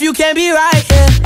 if you can't be right, yeah.